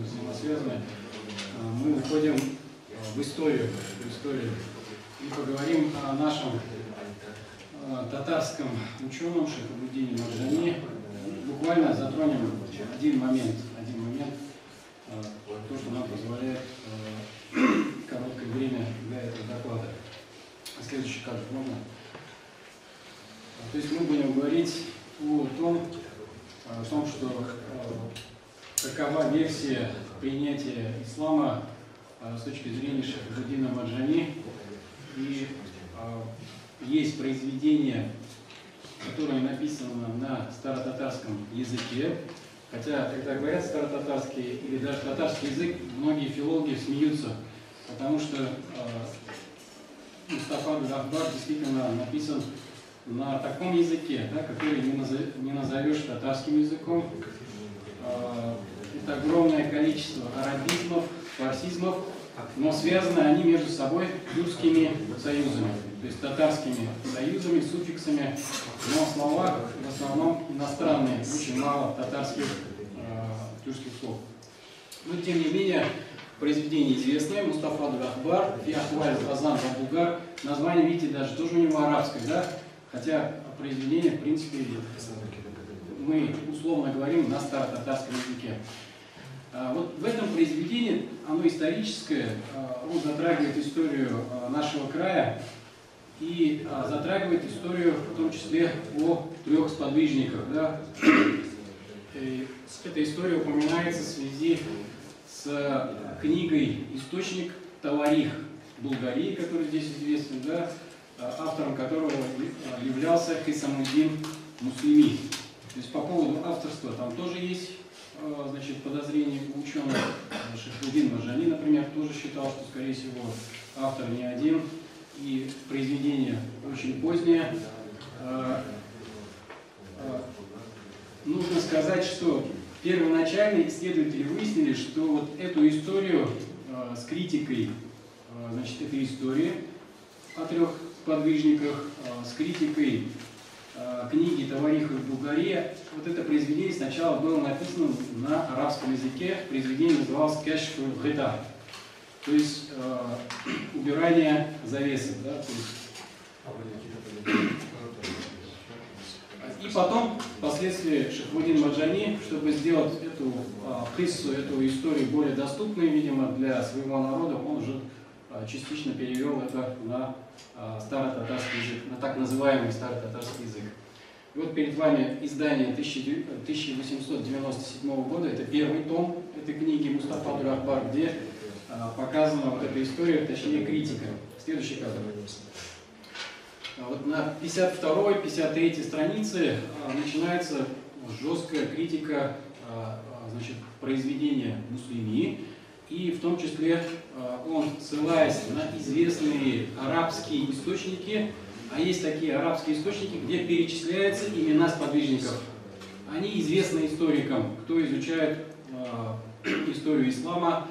взаимосвязаны. А, Мы уходим а, в историю, в историю и поговорим о нашем а, татарском ученом Шахабудине Маржани. Буквально затронем один момент, один момент, то, что нам позволяет короткое время для этого доклада. Следующий кадр можно? То есть мы будем говорить о том, о том, что какова версия принятия ислама э, с точки зрения Шахбудина Маджани. И э, есть произведение, которое написано на старотатарском языке. Хотя, когда говорят старотатарский или даже татарский язык, многие филологи смеются, потому что э, Мустафа Дахбар действительно написан на таком языке, да, который не назовешь татарским языком. Э, это огромное количество арабизмов, фарсизмов, но связаны они между собой тюркскими союзами, то есть татарскими союзами, суффиксами, но слова в основном иностранные, очень мало татарских э, тюркских слов. Но тем не менее, произведение известное, Мустафа Дурахбар, Фиахваль Азан Булгар, название, видите, даже тоже у него арабское, да? Хотя произведение, в принципе, мы условно говорим на старо-татарском языке. А, вот в этом произведении, оно историческое, а, он затрагивает историю а, нашего края и затрагивает историю, в том числе, о трех сподвижниках. Да? Эта история упоминается в связи с книгой «Источник Таварих» Булгарии, который здесь известен, да? автором которого являлся Хисамудин Муслими. То есть по поводу авторства там тоже есть значит, подозрения у ученых. Шахрудин Мажани, например, тоже считал, что, скорее всего, автор не один, и произведение очень позднее. Нужно сказать, что первоначально исследователи выяснили, что вот эту историю с критикой значит, этой истории о трех подвижниках, с критикой книги Тавариха в Булгарии, вот это произведение сначала было написано на арабском языке, произведение называлось Кэшф Грида, то есть э, убирание завесы. Да. И потом, впоследствии, Шахвудин Маджани, чтобы сделать эту э, эту историю более доступной, видимо, для своего народа, он уже э, частично перевел это на э, старо-татарский язык, на так называемый старо-татарский язык. И вот перед вами издание 1897 года, это первый том этой книги Мустафа Дурахбар, где а, показана вот эта история, точнее критика. Следующий кадр. А вот на 52-53 странице начинается жесткая критика значит, произведения Муслими, и в том числе а, он, ссылаясь на известные арабские источники, а есть такие арабские источники, где перечисляются имена сподвижников. Они известны историкам, кто изучает э, историю ислама,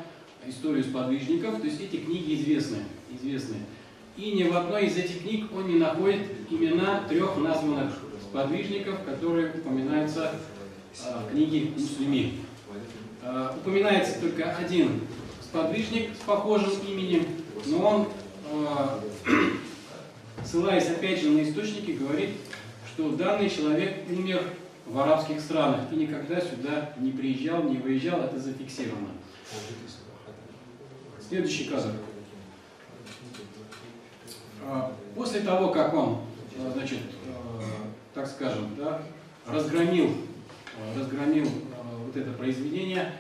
историю сподвижников, то есть эти книги известны, известны. И ни в одной из этих книг он не находит имена трех названных сподвижников, которые упоминаются э, в книге Муслими. Э, упоминается только один сподвижник с похожим именем, но он э, ссылаясь опять же на источники, говорит, что данный человек умер в арабских странах и никогда сюда не приезжал, не выезжал, это зафиксировано. Следующий кадр. А, после того, как он, значит, так скажем, да, разгромил, разгромил вот это произведение,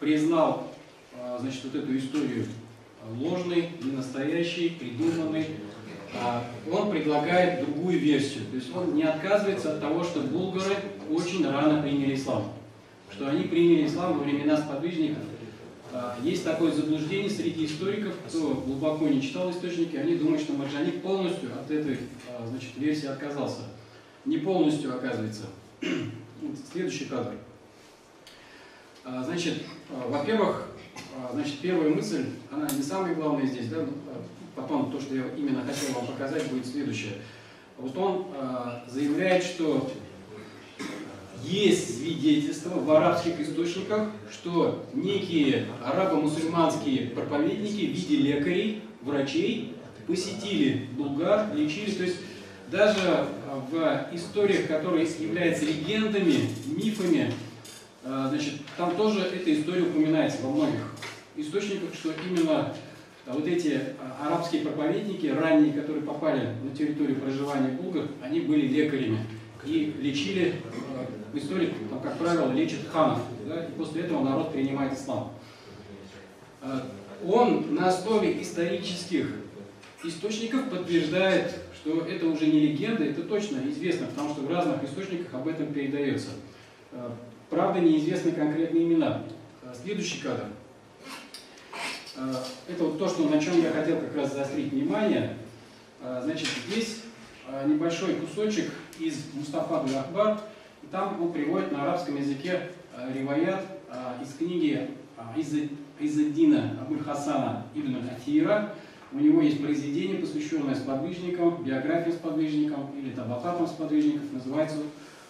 признал, значит, вот эту историю ложный, не настоящий, придуманный. А, он предлагает другую версию. То есть он не отказывается от того, что булгары очень рано приняли ислам. Что они приняли ислам во времена сподвижников. А, есть такое заблуждение среди историков, кто глубоко не читал источники, они думают, что Марджани полностью от этой значит, версии отказался. Не полностью, оказывается. Следующий кадр. Значит, во-первых, а, значит, первая мысль, она не самая главная здесь, да, а, потом то, что я именно хотел вам показать, будет следующее. Вот он заявляет, что есть свидетельства в арабских источниках, что некие арабо-мусульманские проповедники в виде лекарей, врачей посетили Булгар, лечили. То есть даже в историях, которые являются легендами, мифами, э, значит, там тоже эта история упоминается во многих источниках, что именно вот эти арабские проповедники, ранние, которые попали на территорию проживания булгар, они были лекарями и лечили, э, в истории, там, как правило, лечат ханов, да, и после этого народ принимает ислам. Э, он на основе исторических источников подтверждает, что это уже не легенда, это точно известно, потому что в разных источниках об этом передается. Э, правда, неизвестны конкретные имена. Следующий кадр. Это вот то, что, на чем я хотел как раз заострить внимание. Значит, здесь небольшой кусочек из Мустафа Ахбар, и там он приводит на арабском языке э, риваят э, из книги э, Изаддина Абуль Хасана Ибн Атира. У него есть произведение, посвященное сподвижникам, биографии сподвижникам или табакатам сподвижников, называется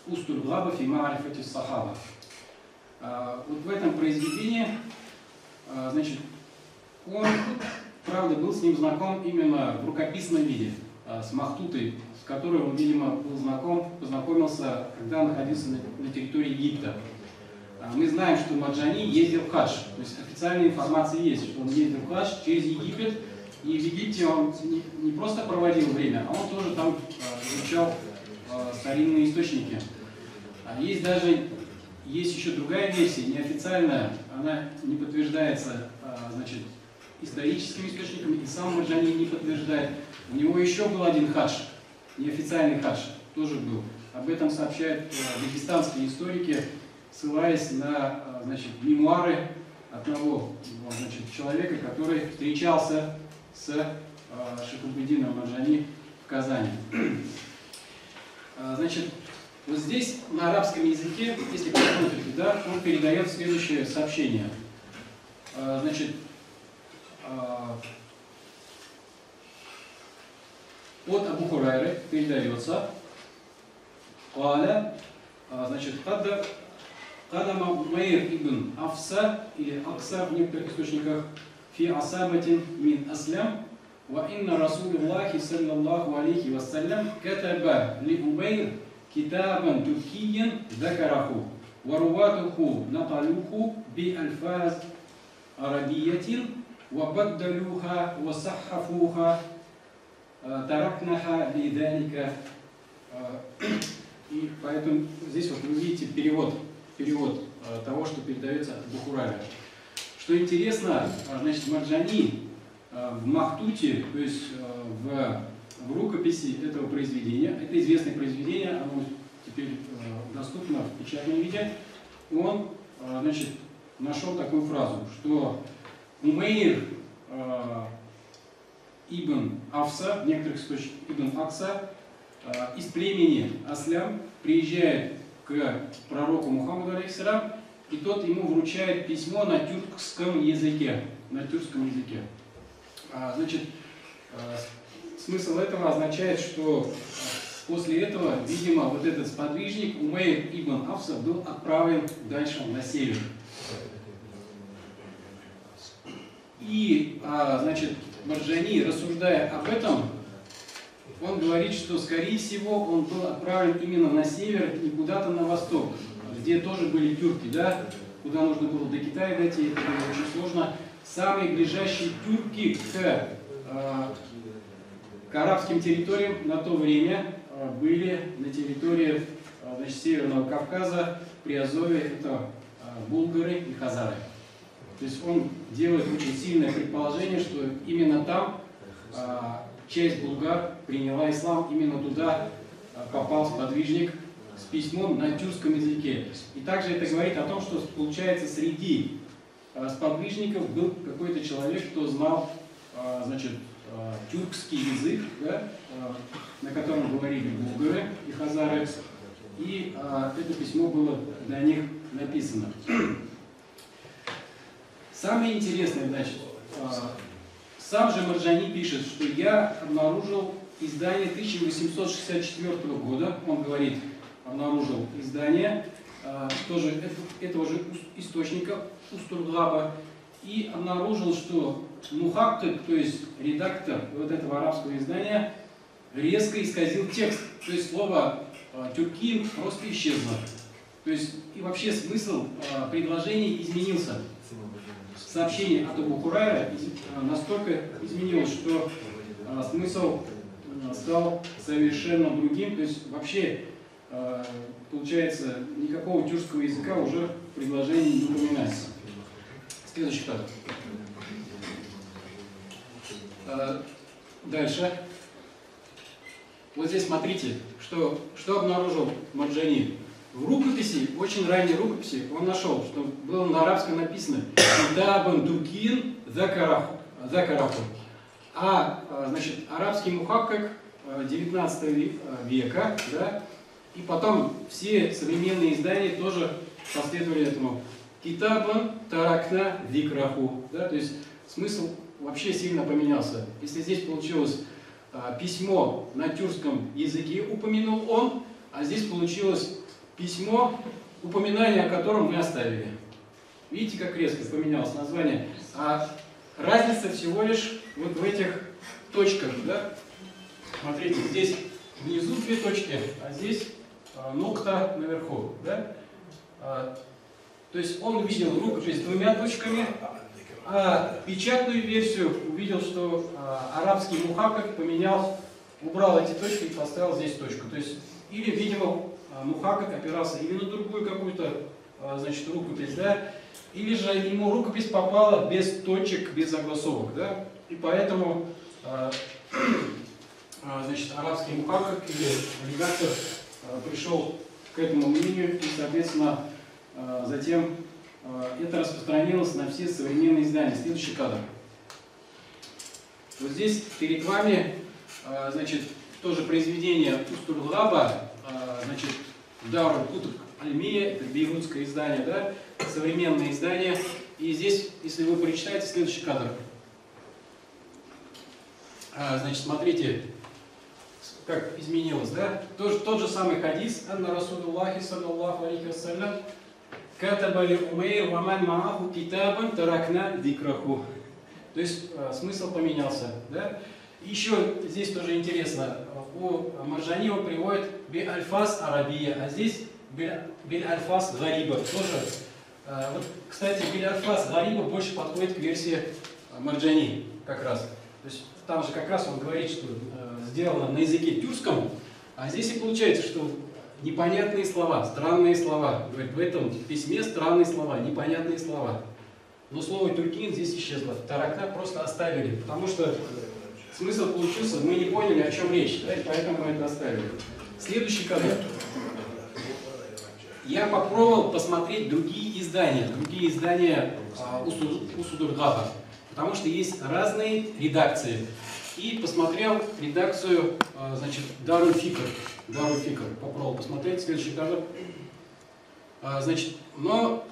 Устурглаба Фима Альфати Сахаба. Вот в этом произведении, значит, он, правда, был с ним знаком именно в рукописном виде, с Махтутой которой он, видимо, был знаком, познакомился, когда находился на, территории Египта. А, мы знаем, что Маджани ездил в хадж, то есть официальная информация есть, что он ездил в хадж через Египет, и в Египте он не, просто проводил время, а он тоже там а, изучал а, старинные источники. Есть даже, есть еще другая версия, неофициальная, она не подтверждается значит, историческими источниками, и сам Маджани не подтверждает. У него еще был один хадж, неофициальный хадж тоже был. Об этом сообщают э, дагестанские историки, ссылаясь на э, значит, мемуары одного значит, человека, который встречался с э, Шахабудином Маржани в Казани. Значит, вот здесь на арабском языке, если посмотрите, да, он передает следующее сообщение. Значит, от Абу Хурайры передается, Каля, значит, Кадама Умейр ибн Афса или Акса в некоторых источниках фи асабатин мин аслям وإن رسول الله صلى الله عليه وسلم كتب لأمير كتابا تركيا ذكره ورواته نقلوه بألفاظ عربية وبدلوها وصحفوها таракнаха лидалика. И поэтому здесь вот вы видите перевод, перевод э, того, что передается Бухурале. Что интересно, э, значит, Марджани в Махтуте, то есть в, в рукописи этого произведения, это известное произведение, оно теперь доступно в печатном виде, он, значит, нашел такую фразу, что Умейр Ибн Афса, в некоторых источниках Ибн Акса, из племени Аслям приезжает к пророку Мухаммаду, алейхиссалям, и тот ему вручает письмо на тюркском языке. На тюркском языке. А, значит, э, смысл этого означает, что после этого, видимо, вот этот сподвижник Умейр ибн Афса был отправлен дальше на север. И, а, значит, Марджани, рассуждая об этом, он говорит, что, скорее всего, он был отправлен именно на север, не куда-то на восток, где тоже были тюрки, да, куда нужно было до Китая дойти, это было очень сложно. Самые ближайшие тюрки к, э, к арабским территориям на то время э, были на территории э, значит, Северного Кавказа, при Азове, это булгары и хазары. То есть он делает очень сильное предположение, что именно там часть булгар приняла ислам, именно туда попал сподвижник письмом на тюркском языке. И также это говорит о том, что получается среди а, сподвижников был какой-то человек, кто знал а, значит, а, тюркский язык, да, на котором говорили булгары и хазары, и это письмо было для них написано. Самое интересное, значит, сам же Марджани пишет, что я обнаружил издание 1864 года, он говорит, обнаружил издание, а, тоже этого же источника Устурглаба и обнаружил, что Мухаккик, то есть редактор вот этого арабского издания, резко исказил текст. То есть слово а, «тюркин» просто исчезло. То есть и вообще смысл а, предложений изменился. Сообщение от Абу настолько изменилось, что смысл стал совершенно другим. То есть вообще получается никакого тюркского языка уже в предложении не упоминается. Следующий кадр. А, дальше. Вот здесь смотрите, что, что обнаружил Марджани. В рукописи, очень ранней рукописи, он нашел, что было на арабском написано «Дабан Дукин Закараху». А, а, значит, арабский мухаккак 19 века, да, и потом все современные издания тоже последовали этому. Китабан таракна викраху. Да, то есть смысл вообще сильно поменялся. Если здесь получилось а, письмо на тюркском языке, упомянул он, а здесь получилось письмо, упоминание о котором мы оставили. Видите, как резко поменялось название? А разница всего лишь вот в этих точках. Да? Смотрите, здесь внизу две точки, а здесь а, ногта наверху. Да? А, то есть он увидел рукопись с двумя точками, а печатную версию увидел, что а, арабский мухакак поменял, убрал эти точки и поставил здесь точку. То есть, или, видимо, а, мухакак опирался или на другую какую-то, значит, рукопись, да, или же ему рукопись попала без точек, без огласовок, да, и поэтому, значит, арабский мухакак или редактор а, пришел к этому мнению и, соответственно, а, затем а, это распространилось на все современные издания. Следующий кадр. Вот здесь перед вами, значит, тоже произведение Устурглаба, значит, Дару Кутук Альмия, это бейрутское издание, да, современное издание. И здесь, если вы прочитаете, следующий кадр. Значит, смотрите, как изменилось, да? Тот, тот же самый хадис, Анна Расулуллахи, саллаллаху алейхи вассалям, Катабали умейр ваман мааху китабан таракна дикраху. То есть э, смысл поменялся. Да? Еще здесь тоже интересно, у Маржани он приводит би альфас арабия, а здесь биль альфас гариба. Тоже, э, вот, кстати, биль альфас гариба больше подходит к версии Марджани как раз. То есть там же как раз он говорит, что сделано на языке тюркском, а здесь и получается, что непонятные слова, странные слова. Говорит, в этом письме странные слова, непонятные слова. Но слово «тюркин» здесь исчезло. Таракна просто оставили, потому что смысл получился, мы не поняли, о чем речь, да, и поэтому мы это оставили. Следующий кадр. Я попробовал посмотреть другие издания, другие издания а, Усудургаба, потому что есть разные редакции и посмотрел редакцию, а, значит, Даруль Фикр. Даруль Фикр. Попробовал посмотреть, следующий кадр. А, значит, но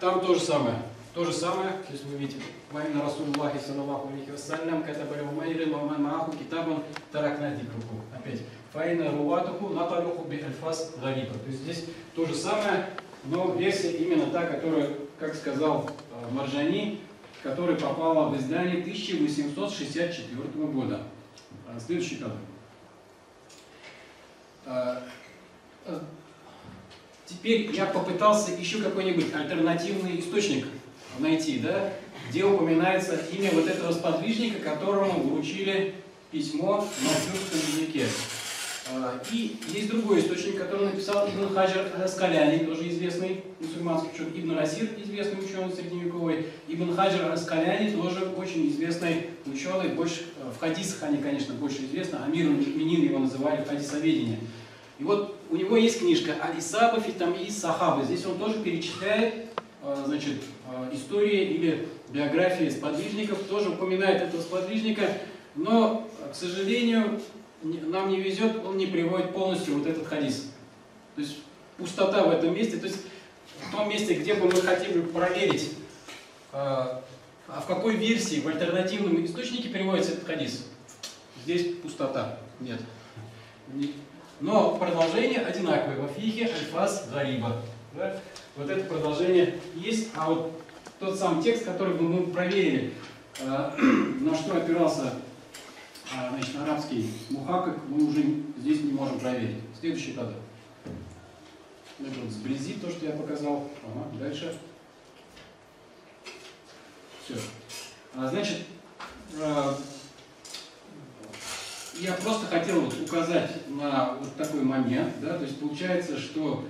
там то же самое. То же самое, то есть вы видите, Вайна Расулуллахи саллаллаху алейхи вассалям, катабали умайрин, ваман мааху, китабан, таракна дикруку. Опять. Файна руватуху, наталюху би альфас гариба. То есть здесь то же самое, но версия именно та, которая, как сказал а, Маржани, которая попала в издание 1864 года. А, следующий кадр. А, а, теперь я попытался еще какой-нибудь альтернативный источник найти, да, где упоминается имя вот этого сподвижника, которому вручили письмо на тюркском языке. А, и есть другой источник, который написал Ибн Хаджар Раскаляни, тоже известный мусульманский ученый, Ибн Расир, известный ученый средневековый, Ибн Хаджар Раскаляни, тоже очень известный ученый, больше, э, в хадисах они, конечно, больше известны, Амир Минин его называли в хадисоведении. И вот у него есть книжка Алисаба Фитам и Сахабы. Здесь он тоже перечисляет э, значит, э, истории или биографии сподвижников, тоже упоминает этого сподвижника, но, к сожалению, нам не везет, он не приводит полностью вот этот хадис. То есть пустота в этом месте, то есть в том месте, где бы мы хотели проверить, а, а в какой версии, в альтернативном источнике переводится этот хадис. Здесь пустота, нет. Но продолжение одинаковое. Во фихе альфас гариба. Да? Вот это продолжение есть, а вот тот самый текст, который мы проверили, э, на что опирался значит, арабский мухакак, мы уже здесь не можем проверить. Следующий кадр. Это вот сблизи то, что я показал. Ага, дальше. Все. А, значит, э, я просто хотел вот указать на вот такой момент, да, то есть получается, что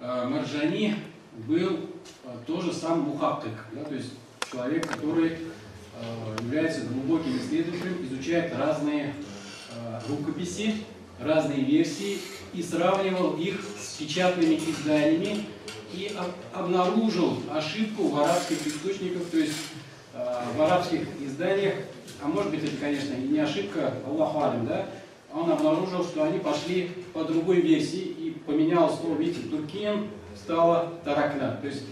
э, Маржани был тоже сам мухактык, да, то есть человек, который является глубоким исследователем, изучает разные э, рукописи, разные версии и сравнивал их с печатными изданиями и об- обнаружил ошибку в арабских источниках, то есть э, в арабских изданиях, а может быть это, конечно, не ошибка, Аллаху алим, да, он обнаружил, что они пошли по другой версии и поменял слово, видите, Туркин стало Таракна. То есть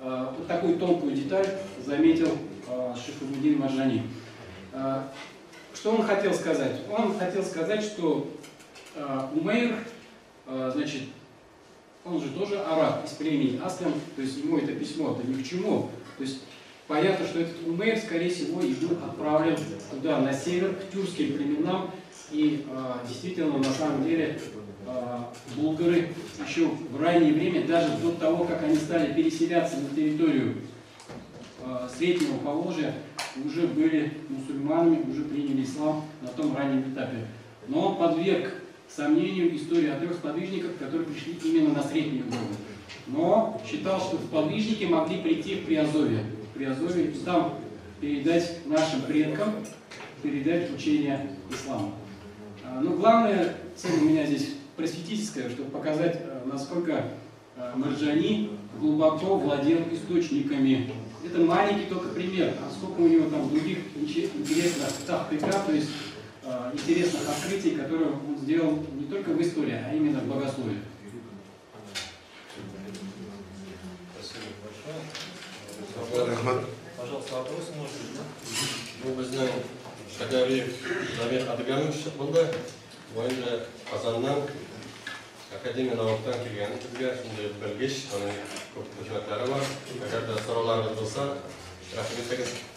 э, вот такую тонкую деталь заметил Шихабудин Маржани. Э, что он хотел сказать? Он хотел сказать, что э, Умейр, э, значит, он же тоже араб из племени Аслам, то есть ему это письмо это ни к чему. То есть понятно, что этот Умейр, скорее всего, и был отправлен туда, на север, к тюркским племенам, и действительно, на самом деле, булгары еще в раннее время, даже до того, как они стали переселяться на территорию Среднего Поволжья, уже были мусульманами, уже приняли ислам на том раннем этапе. Но он подверг сомнению историю о трех сподвижниках, которые пришли именно на Среднюю Европу. Но считал, что сподвижники могли прийти в Приазовье, в Приазовье и там передать нашим предкам, передать учение ислама. А, Но главная цель у меня здесь просветительская, чтобы показать, э, насколько э, Марджани глубоко владел источниками. Это маленький только пример, а сколько у него там других инче- интересных тахтыка, то есть э, интересных открытий, которые он сделал не только в истории, а именно в богословии. Спасибо большое. Рахмат. Пожалуйста, вопросы может быть? Ну, біздің Шагариев Замир Адыганович болды. Ол енді Akademiya aukštam klientų grėžimui, belgiš, o ne kokį žinotelį, kad dar savo langą duosa, rašyti visą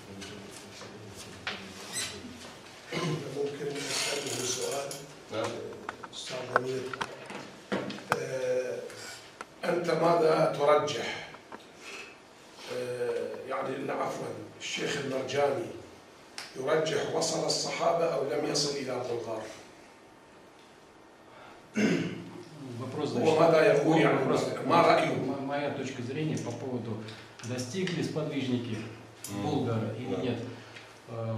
انت ماذا ترجح يعني أن عفوا الشيخ المرجاني يرجح وصل الصحابه أو لم يصل إلى بلغار؟ М-м. Маракю. Моя точка зрения по поводу достигли сподвижники Булгара или нет, э,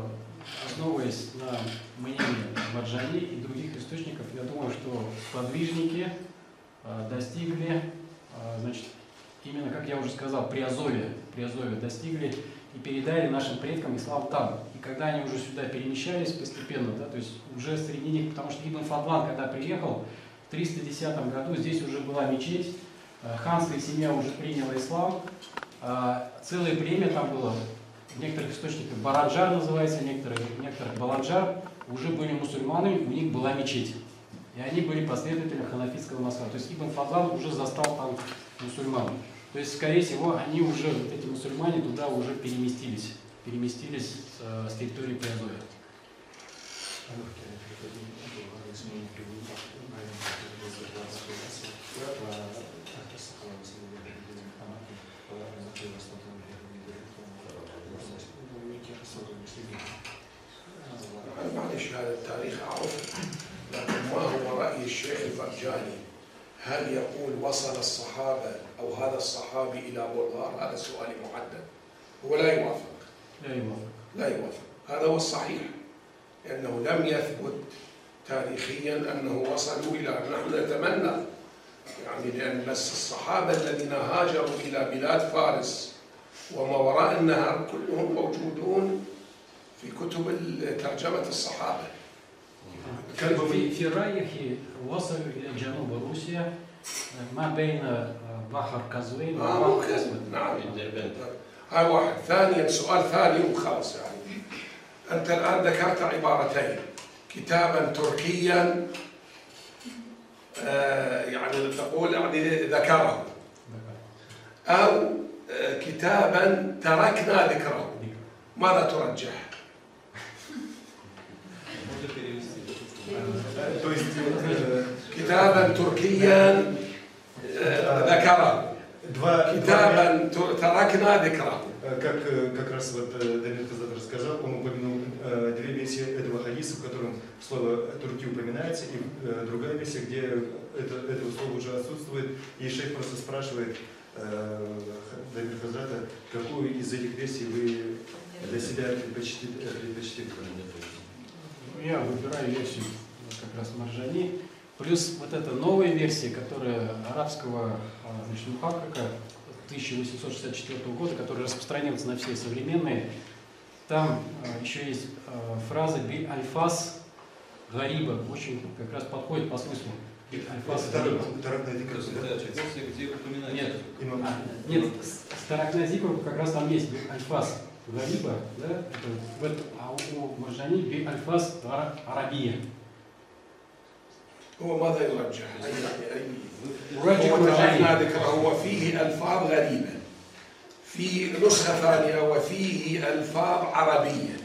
основываясь на мнении Баджани и других источников, я думаю, что сподвижники э, достигли, э, значит, именно, как я уже сказал, при Азове, при Азове достигли и передали нашим предкам ислам там. И когда они уже сюда перемещались постепенно, да, то есть уже среди них, потому что Ибн Фадлан, когда приехал, в 310 году здесь уже была мечеть, Э, ханская семья уже приняла ислам. Э, целое племя там было. В некоторых источниках Бараджар называется, некоторых, некоторых Баладжар уже были мусульманами, у них была мечеть. И они были последователями ханафитского масла. То есть Ибн Фазан уже застал там мусульман. То есть, скорее всего, они уже, вот эти мусульмане, туда уже переместились. Переместились э, с территории Приазоя. Thank. التاريخ أعرفه لكن ما هو رأي الشيخ الفرجاني؟ هل يقول وصل الصحابة أو هذا الصحابي إلى بلغار هذا سؤال محدد هو لا يوافق. لا يوافق. لا يوافق. هذا هو الصحيح لأنه لم يثبت تاريخيا أنه وصلوا إلى نحن نتمنى يعني لأن بس الصحابة الذين هاجروا إلى بلاد فارس وما وراء النهر كلهم موجودون في كتب ترجمة الصحابة. في في رايحي وصلوا إلى جنوب روسيا ما بين بحر كازوين آه وبحر اسود نعم. هاي واحد ثانيا سؤال ثاني وخلص يعني أنت الآن ذكرت عبارتين كتابا تركيا آه، يعني تقول يعني ذكره آه، كتابا تركنا ذكره ماذا ترجح؟ То есть э, كتابا تركيا آه، ذكره два, два كتابا ت- تركنا ذكره Э, Как, э, как раз вот э, Давид Казат рассказал, он упомянул э, две версии этого хадиса, в котором слово «турки» упоминается, и э, другая версия, где это, этого слова уже отсутствует, и шейх просто спрашивает э, Давид Хазрата, какую из этих версий вы для себя предпочтите? предпочтите? Ну, Я выбираю версию вот как раз Маржани. Плюс вот эта новая версия, которая арабского а, значит, мухаккака 1864 года, которая распространяется на все современные, там а, еще есть а, фраза «би альфас гариба», очень как раз подходит по смыслу. Нет, нет, с- Старакна Зикр как раз там есть «би альфас гариба», да, это а у Маржани «би альфас ара- арабия». هو ماذا يرجح؟ أي أي يرجح وجدنا ذكره فيه ألفاظ غريبة. في نسخة ثانية وفيه ألفاظ عربية.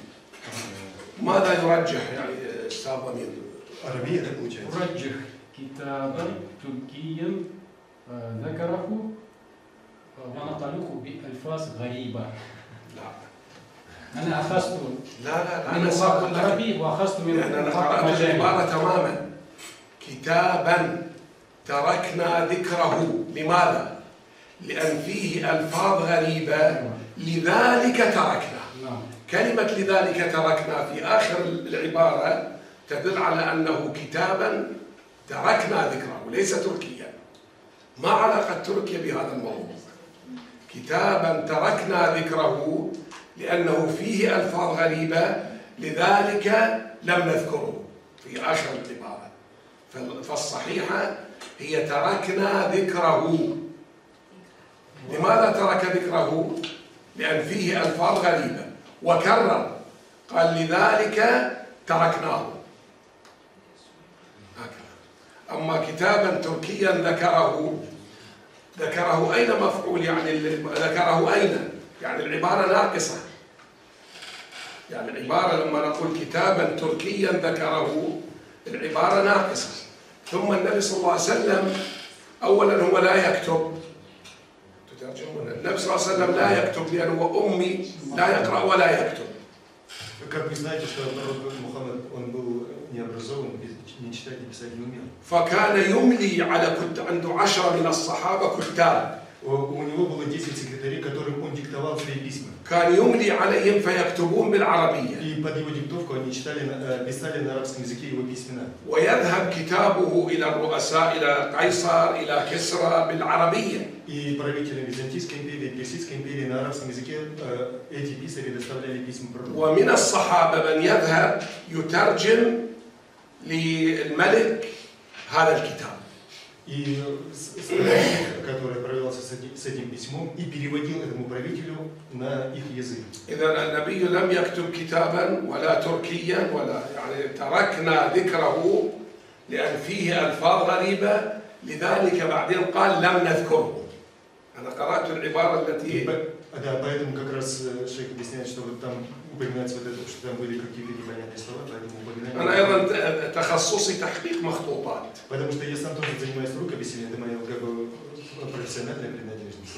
ماذا يرجح يعني أستاذ ضمير؟ عربية الاوجاز يرجح كتابا تركيا آه، ذكره آه، ونطلقه بألفاظ غريبة. لا. أنا أخذت لا لا لا أنا أقول لك. وأخذت من يعني أنا قرأت العبارة تماما. كتابا تركنا ذكره. لماذا؟ لأن فيه ألفاظ غريبة. لذلك تركنا. نعم. كلمة لذلك تركنا في آخر العبارة تدل على أنه كتابا تركنا ذكره ليس تركيا. ما علاقة تركيا بهذا الموضوع؟ كتابا تركنا ذكره لأنه فيه ألفاظ غريبة. لذلك لم نذكره في آخر العبارة. فالصحيحة هي تركنا ذكره. لماذا ترك ذكره؟ لأن فيه ألفاظ غريبة. وكرر. قال لذلك تركناه. هكذا أما كتابا تركيا ذكره. ذكره أين مفعول يعني ذكره أين؟ يعني العبارة ناقصة. يعني العبارة لما نقول كتابا تركيا ذكره العبارة ناقصة ثم النبي صلى الله عليه وسلم أولا هو لا يكتب تترجمون النبي صلى الله عليه وسلم لا يكتب لأنه هو أمي لا يقرأ ولا يكتب Как вы знаете, что пророк Мухаммад, он был необразован, не читать, не писать не умел. فكان يملي على كنت عنده عشرة من الصحابة كتاب У у него было 10 секретарей, которым он диктовал свои письма. كان يملي عليهم فيكتبون بالعربية И под его диктовку они читали, на- э, писали на арабском языке его письмена. ويذهب كتابه إلى الرؤساء إلى قيصر إلى كسرى بالعربية И правителям Византийской империи, Персидской империи на арабском языке э, эти писари доставляли письма пророку. ومن الصحابة من يذهب يترجم للملك هذا الكتاب И с- с- который отправился с этим, с этим письмом и переводил этому правителю на их язык. إذا النبي لم يكتب كتابا ولا تركيا ولا يعني تركنا ذكره لأن فيه ألفاظ غريبة لذلك بعدين قال لم نذكره أنا قرأت العبارة И التي по- Да, поэтому как раз э, шейх объясняет, что вот там упоминается вот это, что там были какие-то непонятные слова, поэтому أنا упоминание. أيضا ت- تخصصي تحقيق مخطوطات Потому что я сам тоже занимаюсь рукописями, это моя как бы профессиональная принадлежность.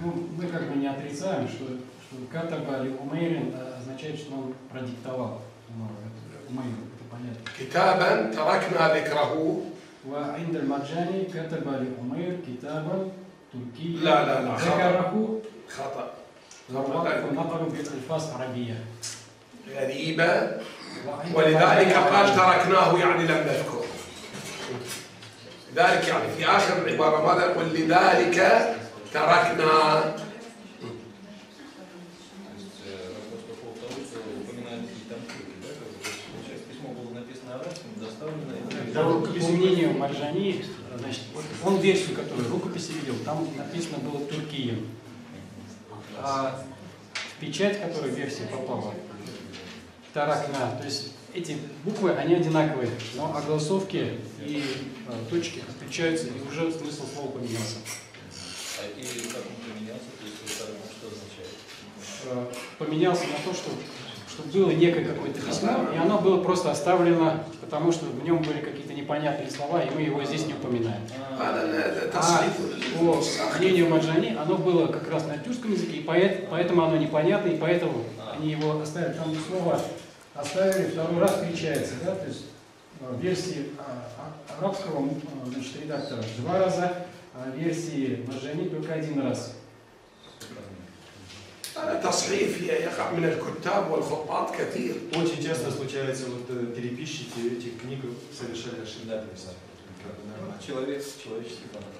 Ну, мы как бы не отрицаем, что, что Катаба или Умейрин э, означает, что он продиктовал. Ну, это Умейрин, это понятно. كتابا تركنا ذكره وعند المرجاني كتب لأمير كتابا تركيا لا، لا، لا، خطأ. ذكره خطأ ونطق بألفاظ عربية غريبة وعند ولذلك المرجاني- قال تركناه يعني لم نذكره لذلك يعني في آخر العبارة ماذا يقول لذلك تركنا То есть, э, вопрос по поводу того, что упоминается и там турки, да? как бы, то есть, Получается, письмо было написано на арабском, доставлено и Да, По рукописи- мнению Маржани, значит, он версию, которую в рукописи видел, там написано было Туркия. А в печать, которая версия попала, Таракна, то есть эти буквы, они одинаковые, но огласовки и э, точки отличаются, и уже смысл слова поменялся. А и как он применялся, то есть что означает? Э, поменялся на то, что, чтобы было некое какое-то письмо, и оно было просто оставлено, потому что в нем были какие-то непонятные слова, и мы его здесь не упоминаем. А, а по мнению Маджани, оно было как раз на тюркском языке, и поэтому оно непонятно, и поэтому они его оставили. Там слова оставили, второй раз встречается, да, то есть э, версии а, а, арабского э, значит, редактора два раза, версии Маджани только один раз. Очень часто случается, вот э, переписчики этих книг совершали ошибки. Да, Человек, человеческий фактор.